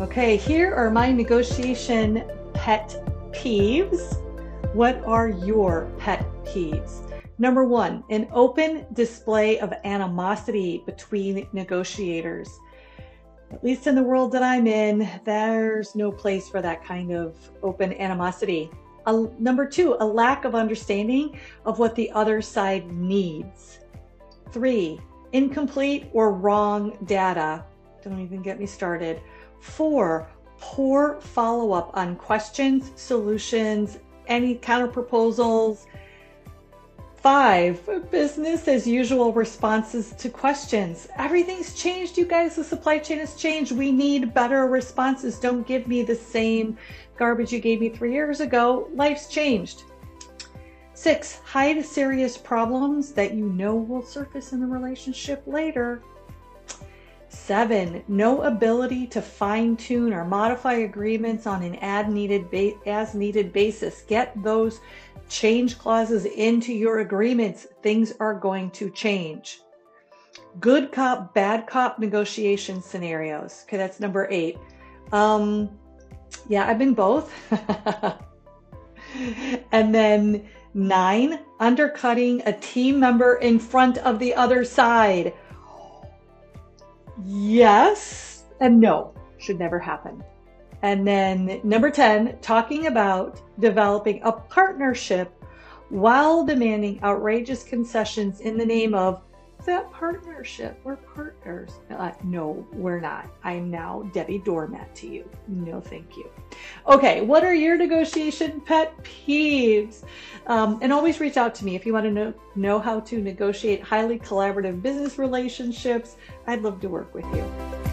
Okay, here are my negotiation pet peeves. What are your pet peeves? Number one, an open display of animosity between negotiators. At least in the world that I'm in, there's no place for that kind of open animosity. A, number two, a lack of understanding of what the other side needs. Three, incomplete or wrong data. Don't even get me started. Four, poor follow up on questions, solutions, any counter proposals. Five, business as usual responses to questions. Everything's changed, you guys. The supply chain has changed. We need better responses. Don't give me the same garbage you gave me three years ago. Life's changed. Six, hide serious problems that you know will surface in the relationship later. Seven, no ability to fine tune or modify agreements on an ad needed ba- as needed basis. Get those change clauses into your agreements. Things are going to change. Good cop, bad cop negotiation scenarios. Okay, that's number eight. Um, yeah, I've been both. and then nine, undercutting a team member in front of the other side yes and no should never happen. And then number 10, talking about developing a partnership while demanding outrageous concessions in the name of that partnership. We're partners. Uh, no, we're not. I'm now Debbie Doormat to you. No, thank you. Okay, what are your negotiation pet peeves? Um, and always reach out to me if you want to know, know how to negotiate highly collaborative business relationships. I'd love to work with you.